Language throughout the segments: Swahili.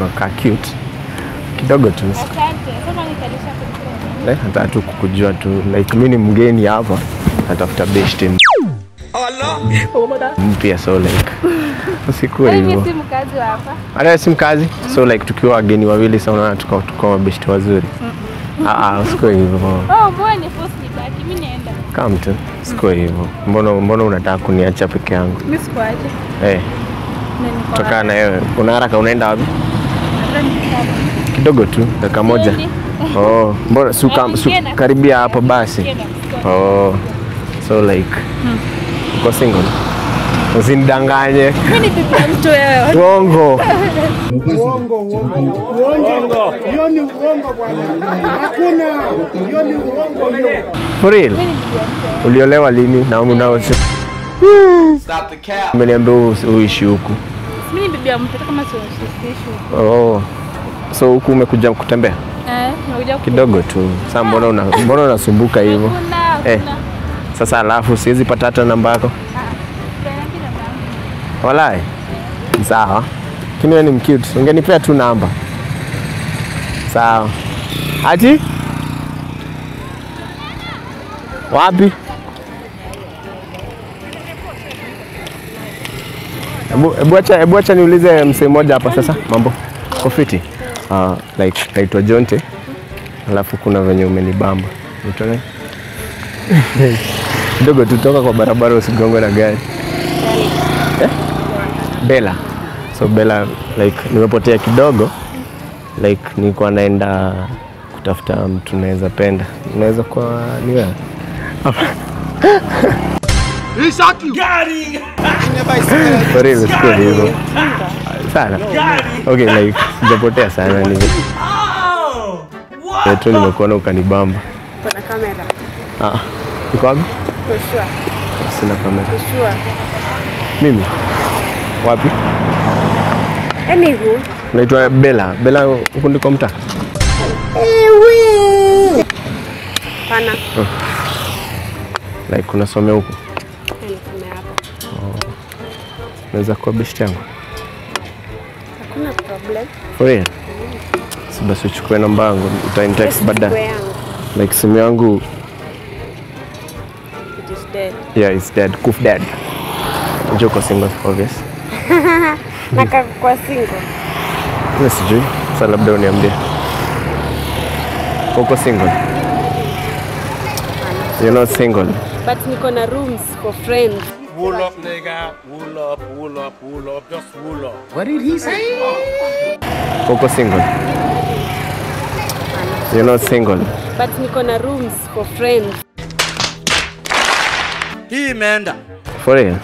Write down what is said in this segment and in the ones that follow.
unakaa cute. Kidogo tu. Asante. Sasa nikalisha. Eh, nataka tu kukujua tu. Like mimi ni mgeni hapa. Natafuta best mpya so like usikuwe hivyo. hata si mkazi? So like tukiwa wageni wawili sa unaona tuko tuko mabeshti wazuri. Ah, ah, usikuwe hivyo. Oh, mbona ni force nibaki? Mimi naenda. kam tu. Usikuwe hivyo. Mbona mbona unataka kuniacha peke yangu? Mimi sikuaje. eh. Tokana niko na wewe. Una haraka unaenda wapi. Kidogo tu dakika moja. Oh mbona sukaribia su, karibia hapo basi? Oh so like uko single? Usinidanganye. Uongo. Hiyo ni uongo bwana, hakuna. Hiyo ni uongo hiyo. for real? Uliolewa lini? Na unao umeniambia uishi huku Mimi bibi ya mtu kama sio issue. oh. so huku umekuja kutembea? Eh, nimekuja kidogo tu. Sasa mbona una, mbona unasumbuka hivyo? Eh. sasa alafu siwezi pata hata namba yako? Tunaenda walai. Sawa. Lakini wewe ni mcute. Ungenipea tu namba. Sawa. Ati? Wapi Hebu- acha niulize msee mmoja hapa sasa. Mambo. Kofiti. Uh, like naitwa jonte. Alafu kuna venye umenibamba. Unaitwa nani? kidogo tutoka kwa barabara usigongwe na gari. Bela So Bela, like nimepotea kidogo. Like nilikuwa naenda kutafuta mtu naweza penda. Naweza kuwa ni wewe. For real, sikuwa hivyo. Sana. Okay, like sijapotea sana ni Yeah, tu nimekuona ukanibamba. Kuna kamera. Ah, iko wapi? Sina kamera. Mimi wapi? Anywho. Naitwa Bella. Bella huku ndiko mtaa. Pana. Like unasomea huku. Naweza kuwa best yangu. Hakuna problem. For real? Si basi uchukue namba yangu utanitext text baadaye. Like simu yangu It is dead. yeah, it's dead. Kuf dead. Joko single obvious. Naka kwa single. Mimi sijui. Sasa labda uniambie. Uko single? You're not single. But niko na rooms for friends. Wool up, nigga. Wool up, wool up, wool up. Just wool up. What did he say? Coco single? You're not single. But niko na rooms for friends. Hii imeenda. For real?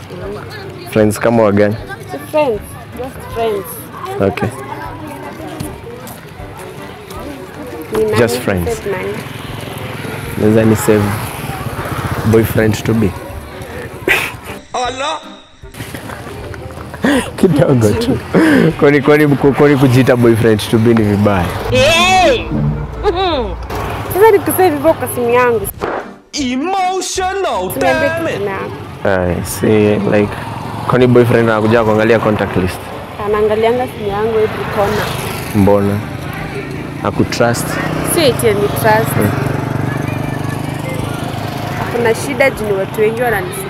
Friends kama wagani? So friends. Just friends. Okay. Just friends. Any Naweza ni save boyfriend to be. Allah. kidogo tu kwani kwani kwani kujiita boyfriend to be ni vibaya Sasa nikusema hivyo kwa simu yangu. Emotional, damage damn see it. simu yangu. Like kwani boyfriend anakuja kuangalia contact list Anaangalianga simu yangu every corner. mbona akutrust Si eti ni trust. Kuna shida jini watu wengi wananisumbua.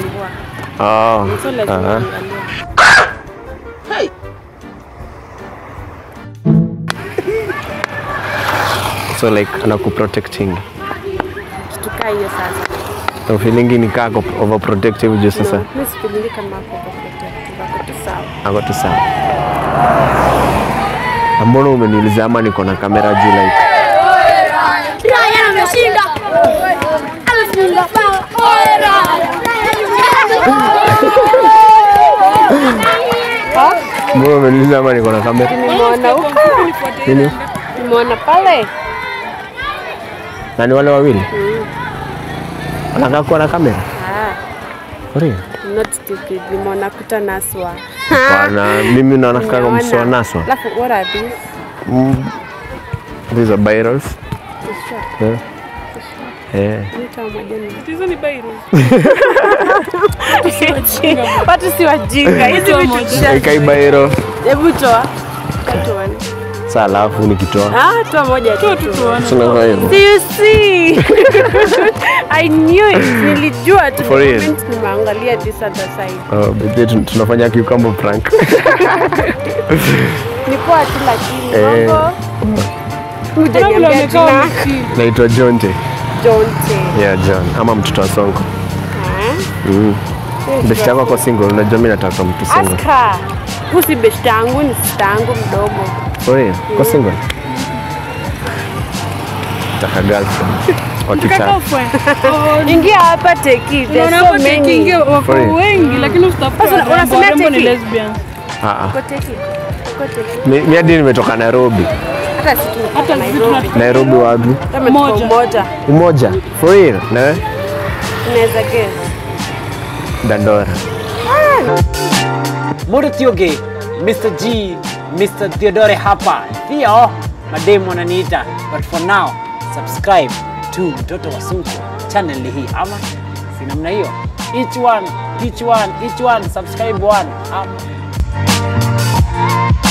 Oh, So lazima aha. niangalie. so like anakuprotecting Kitu kaa hiyo sasa. so feelingi ni kaa overprotective juu sasa Mimi sifikirii kama ako protective, ako tu sawa. ako tu sawa Na mbona umeniuliza ama niko na kamera juu like mbona umeniuliza ama niko na kamera Nimeona huko. nini Nimeona pale. na ni wale wawili wanakaa kuwa na kamera Ah, For not stupid. Nimeona kuta naswa. Bana, mimi naona kama mswa naswa. Alafu what are these? Mm. These are virals. Sure. Yeah. Watu si wajinga. Hizi vitu. Hebu toa. Sasa alafu nikitoa Ah, toa moja tu. tu. hivyo. See you see. I knew it. Nilijua tu. Moment Nimeangalia this other side. Oh, but tunafanya cucumber prank. Ni poa tu lakini Eh. mambo. Naitwa Jonte. Jonte. Yeah, John ama mtoto wa Sonko. Mm. Beshte yako ako single, unajua mimi nataka mtu single. Aska. Kusi beshte yangu, ni sister yangu mdogo. For real? Kwa single? Taka girlfriend. Kitaa. Oh, Ingia hapa teki. There's Unaona so hapo tekingi many. wako wengi lakini usitafute Sasa unasema ni Ah ah. Mi hadi nimetoka Nairobi. Hata siku, Hata siku Nairobi. wapi? Kama Moja. moja. Umoja. For real? Na wewe? Unaweza guess. Dandora. Murutioge, Mr. G, Mr. Theodore hapa. Theo, mademu wananiita. But for now, subscribe to Mtoto wa Sunko channel hii ama si namna hiyo. Each one, each one, each one, subscribe one. Ama. Música